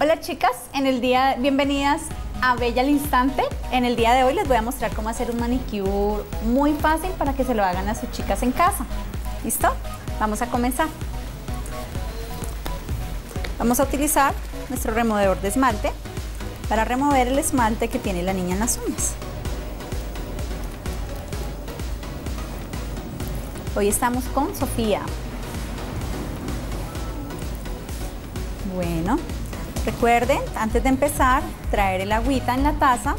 Hola chicas, en el día, bienvenidas a Bella al Instante. En el día de hoy les voy a mostrar cómo hacer un manicure muy fácil para que se lo hagan a sus chicas en casa. ¿Listo? Vamos a comenzar. Vamos a utilizar nuestro removedor de esmalte para remover el esmalte que tiene la niña en las uñas. Hoy estamos con Sofía. Bueno, recuerden, antes de empezar, traer el agüita en la taza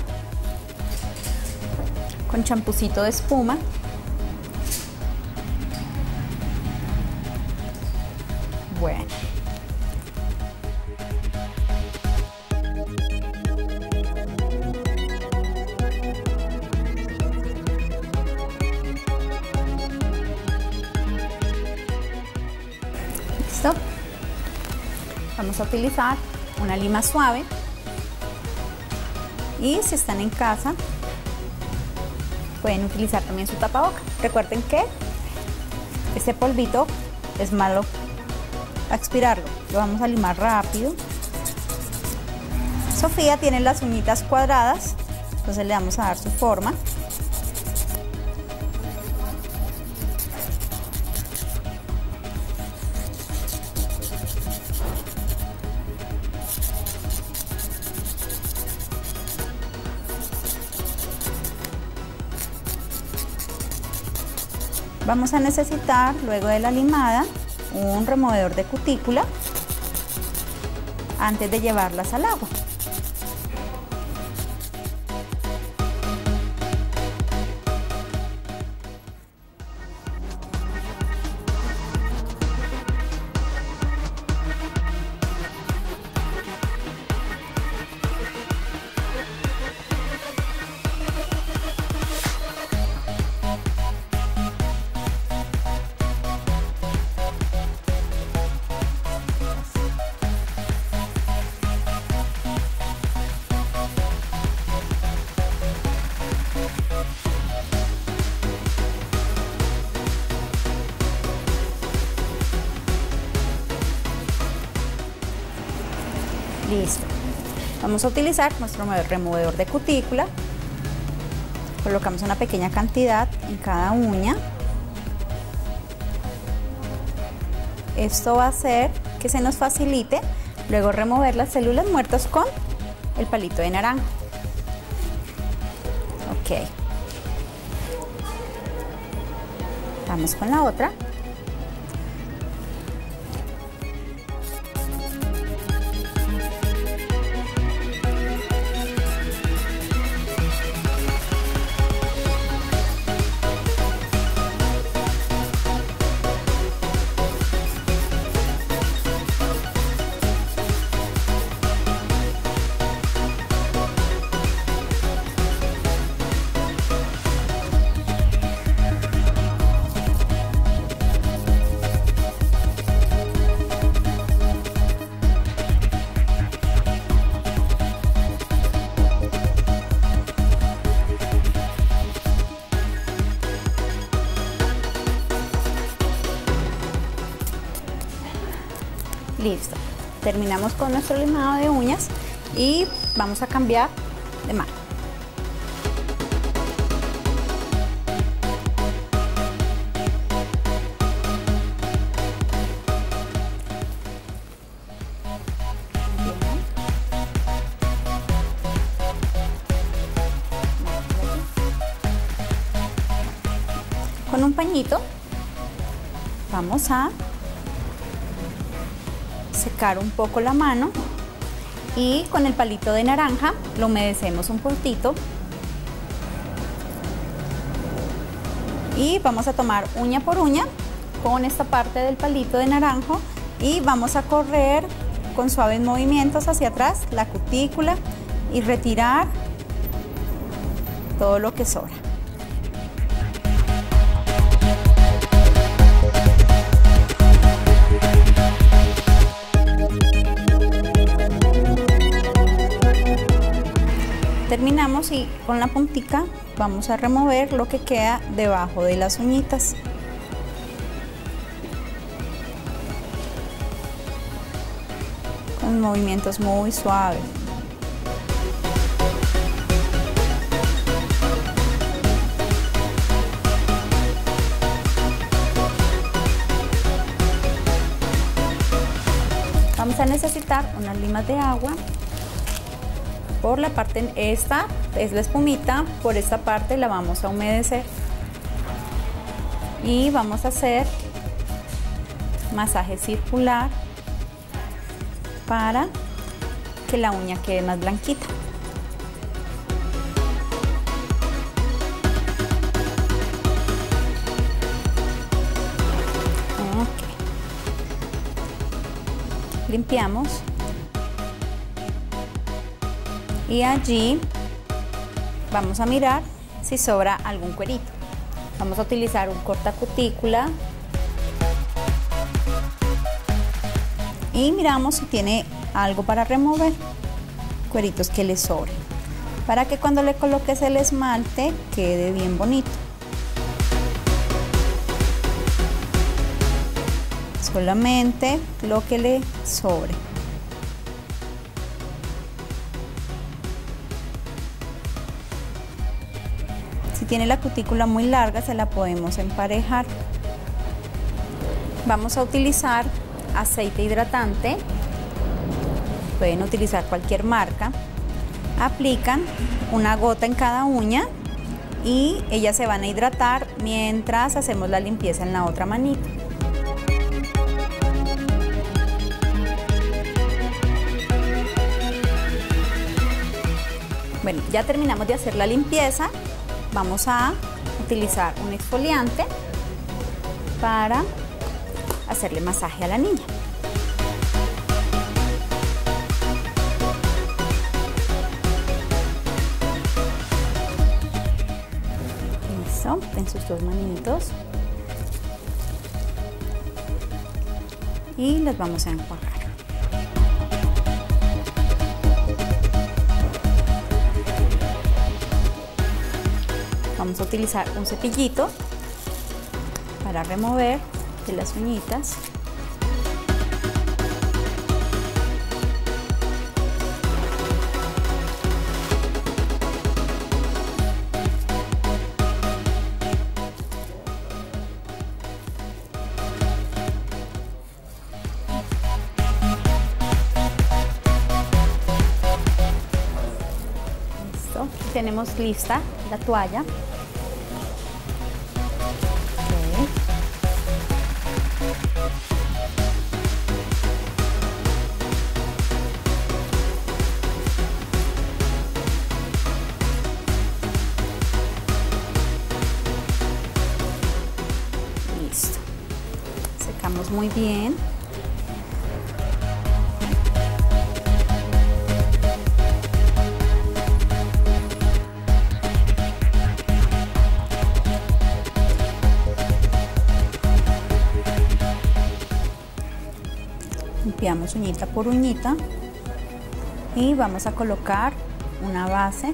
con champucito de espuma. Bueno. ¿Listo? Vamos a utilizar una lima suave y si están en casa pueden utilizar también su tapaboca. Recuerden que ese polvito es malo a expirarlo. Lo vamos a limar rápido. Sofía tiene las uñitas cuadradas, entonces le vamos a dar su forma. Vamos a necesitar, luego de la limada, un removedor de cutícula antes de llevarlas al agua. Vamos a utilizar nuestro removedor de cutícula. Colocamos una pequeña cantidad en cada uña. Esto va a hacer que se nos facilite luego remover las células muertas con el palito de naranja. Ok. Vamos con la otra. Listo. Terminamos con nuestro limado de uñas y vamos a cambiar de mano. Con un pañito vamos a secar un poco la mano y con el palito de naranja lo humedecemos un poquito y vamos a tomar uña por uña con esta parte del palito de naranjo y vamos a correr con suaves movimientos hacia atrás la cutícula y retirar todo lo que sobra. Terminamos y con la puntica vamos a remover lo que queda debajo de las uñitas con movimientos muy suaves. Vamos a necesitar unas limas de agua. Por la parte esta es la espumita, por esta parte la vamos a humedecer. Y vamos a hacer masaje circular para que la uña quede más blanquita. Limpiamos. Y allí vamos a mirar si sobra algún cuerito. Vamos a utilizar un corta cutícula y miramos si tiene algo para remover, cueritos que le sobren, para que cuando le coloques el esmalte quede bien bonito. Solamente lo que le sobre. Tiene la cutícula muy larga se la podemos emparejar. Vamos a utilizar aceite hidratante, pueden utilizar cualquier marca, aplican una gota en cada uña y ellas se van a hidratar mientras hacemos la limpieza en la otra manita. Bueno, ya terminamos de hacer la limpieza. Vamos a utilizar un exfoliante para hacerle masaje a la niña. Listo, en sus dos manitos. Y las vamos a enjuagar. Vamos a utilizar un cepillito para remover de las uñitas. Listo, tenemos lista la toalla Limpiamos uñita por uñita y vamos a colocar una base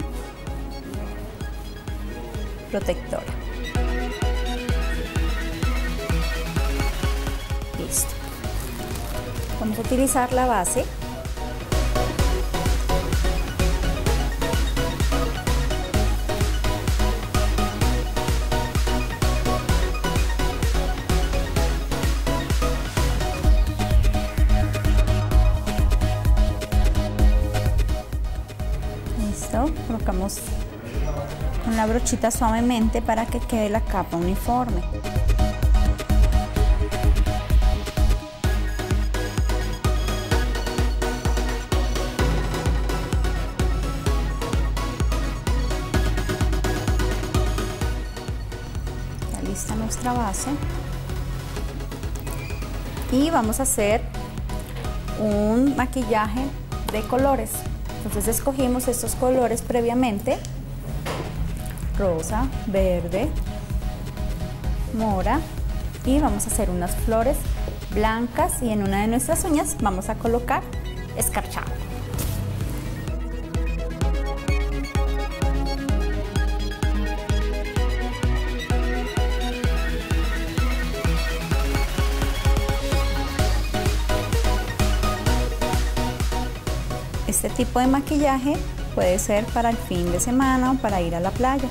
protectora. Vamos a utilizar la base. Con la brochita suavemente para que quede la capa uniforme. nuestra base y vamos a hacer un maquillaje de colores entonces escogimos estos colores previamente. Rosa, verde, mora. Y vamos a hacer unas flores blancas. Y en una de nuestras uñas vamos a colocar escarchado tipo de maquillaje puede ser para el fin de semana o para ir a la playa.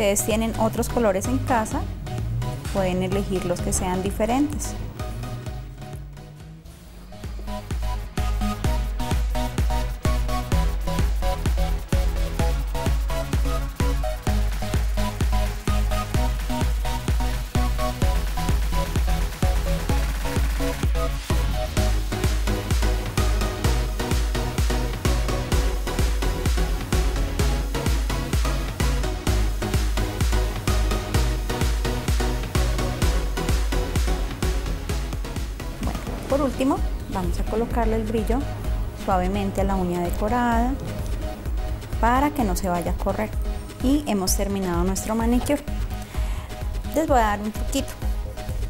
Ustedes tienen otros colores en casa, pueden elegir los que sean diferentes. Vamos a colocarle el brillo suavemente a la uña decorada para que no se vaya a correr. Y hemos terminado nuestro manicure. Les voy a dar un truquito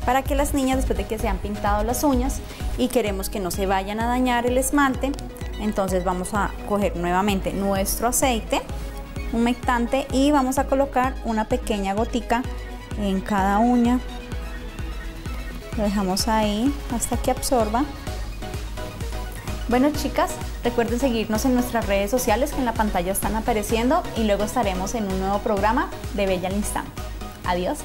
para que las niñas después de que se han pintado las uñas y queremos que no se vayan a dañar el esmalte, entonces vamos a coger nuevamente nuestro aceite humectante y vamos a colocar una pequeña gotica en cada uña lo dejamos ahí hasta que absorba. Bueno chicas, recuerden seguirnos en nuestras redes sociales que en la pantalla están apareciendo y luego estaremos en un nuevo programa de Bella al Instante. Adiós.